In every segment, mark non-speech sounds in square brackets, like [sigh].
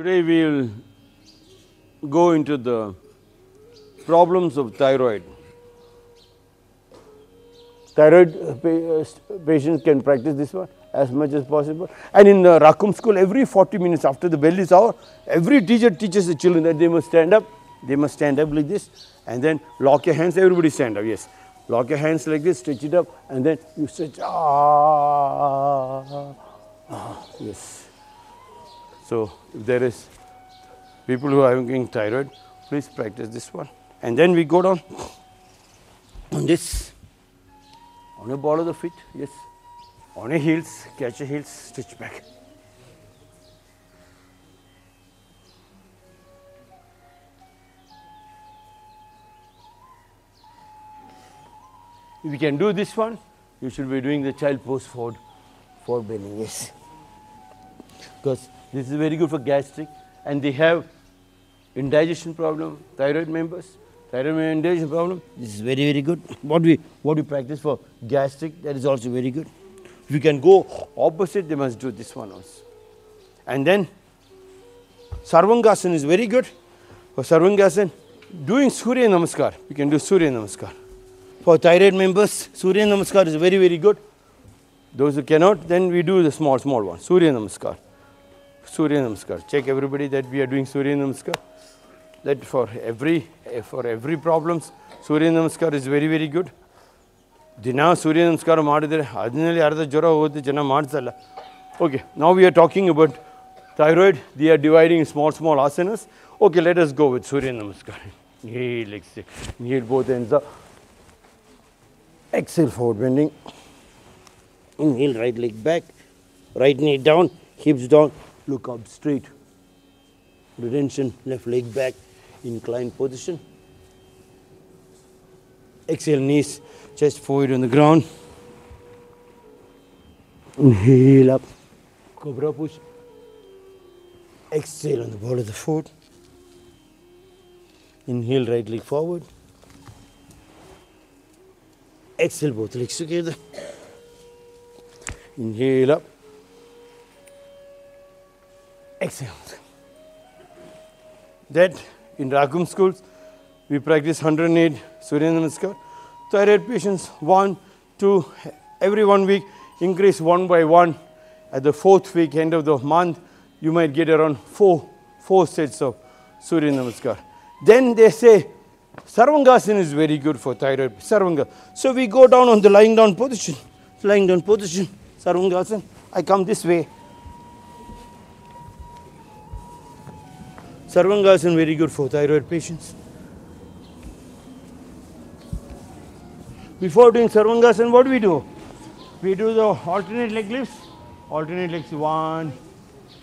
Today we will go into the problems of thyroid. Thyroid uh, uh, patients can practice this one as much as possible. And in the Rakum school, every 40 minutes after the bell is over, every teacher teaches the children that they must stand up. They must stand up like this and then lock your hands. Everybody stand up, yes. Lock your hands like this, stretch it up, and then you stretch. Ah, ah, yes. So if there is people who are having thyroid, please practice this one. And then we go down on [coughs] this, on the ball of the feet, yes. On your heels, catch your heels, stretch back. If you can do this one, you should be doing the child pose forward, forward bending, yes. Because this is very good for gastric and they have indigestion problem, thyroid members, thyroid indigestion problem. This is very, very good. What we, what we practice for gastric, that is also very good. If you can go opposite, they must do this one also. And then Sarvangasana is very good. For Sarvangasana, doing Surya Namaskar, we can do Surya Namaskar. For thyroid members, Surya Namaskar is very, very good. Those who cannot, then we do the small, small one, Surya Namaskar. Surya Namaskar. Check everybody that we are doing Surya Namaskar. That for every, eh, for every problems, Surya Namaskar is very, very good. ದಿನ ಸೂರ್ಯ ನಮಸ್ಕಾರ ಮಾಡಿದರೆ ಅದನ್ನಲ್ಲಿ ಅರ್ಧ ಜ್ವರ ಹೋಗುತ್ತೆ ಜನ ಮಾಡಿಸಲ್ಲ okay ನಾವು we are talking about thyroid the are dividing small small asanas okay let us go with Surya Namaskar Kneel, exhale. Kneel both ends up. Exhale, forward bending. Inhale, right leg back. Right knee down, hips down. Look up straight. Retention, left leg back. Inclined position. Exhale, knees, chest forward on the ground. Inhale up. Cobra push. Exhale on the ball of the foot. Inhale, right leg forward. Exhale, both legs together. Inhale up. Exhale. That in Rakum schools, we practice 108 Surya Namaskar. Thyroid patients, one, two, every one week, increase one by one. At the fourth week, end of the month, you might get around four, four sets of Surya Namaskar. Then they say, Sarvangasana is very good for thyroid. Sarvanga. So we go down on the lying down position. Lying down position. Sarvangasana. I come this way. Sarvangasana very good for thyroid patients. Before doing Sarvangasana, what do we do? We do the alternate leg lifts. Alternate legs one,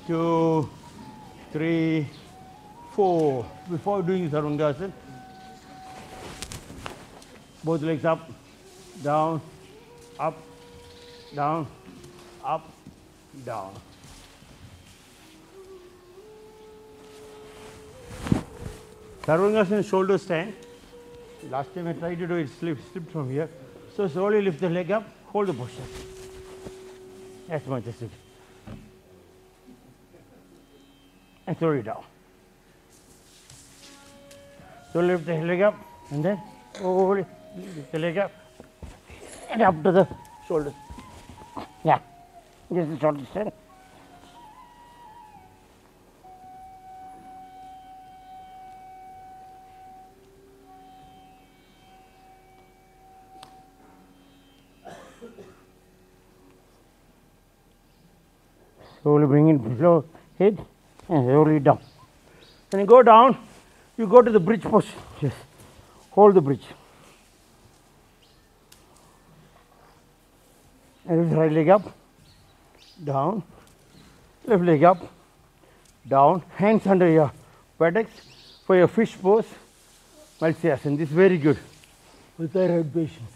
two, three, four. Before doing Sarvangasana, eh? both legs up, down, up, down, up, down. Sarvangasana shoulder stand. Last time I tried to do it, slipped, slipped from here. So slowly lift the leg up, hold the posture. As much as. And throw it down. So lift the leg up and then slowly lift the leg up and up to the shoulder. Yeah. This is shoulder stand. Slowly bring it below head and slowly down. When you go down, you go to the bridge position. Yes. Hold the bridge. And right leg up, down, left leg up, down, hands under your buttocks for your fish pose. Matsyasana. This is very good for thyroid patients.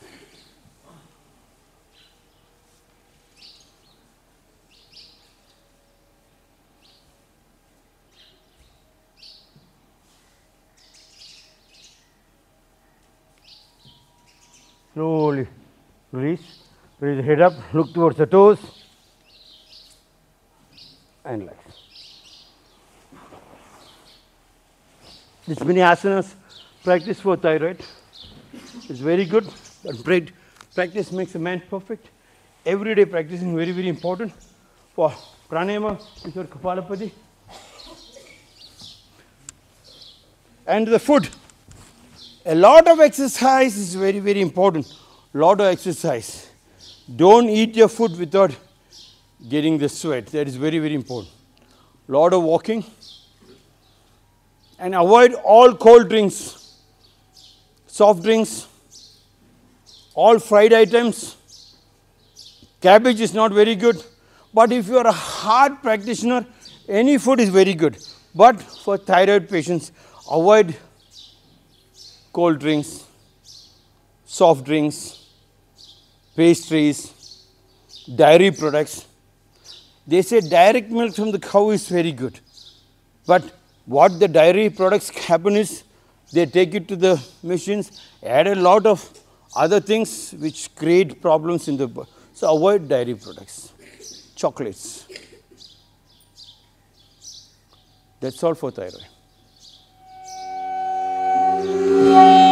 Slowly release. Raise the head up, look towards the toes and relax. This many asanas practice for thyroid. It's very good. But practice makes a man perfect. Every day practicing very, very important for pranayama with your kapalapati. And the food. A lot of exercise is very, very important. Lot of exercise. Don't eat your food without getting the sweat. That is very, very important. Lot of walking. And avoid all cold drinks, soft drinks, all fried items. Cabbage is not very good. But if you are a hard practitioner, any food is very good. But for thyroid patients, avoid cold drinks, soft drinks, pastries, dairy products. They say direct milk from the cow is very good. But what the dairy products happen is they take it to the machines, add a lot of other things which create problems in the body. So avoid dairy products, chocolates. That's all for thyroid. Música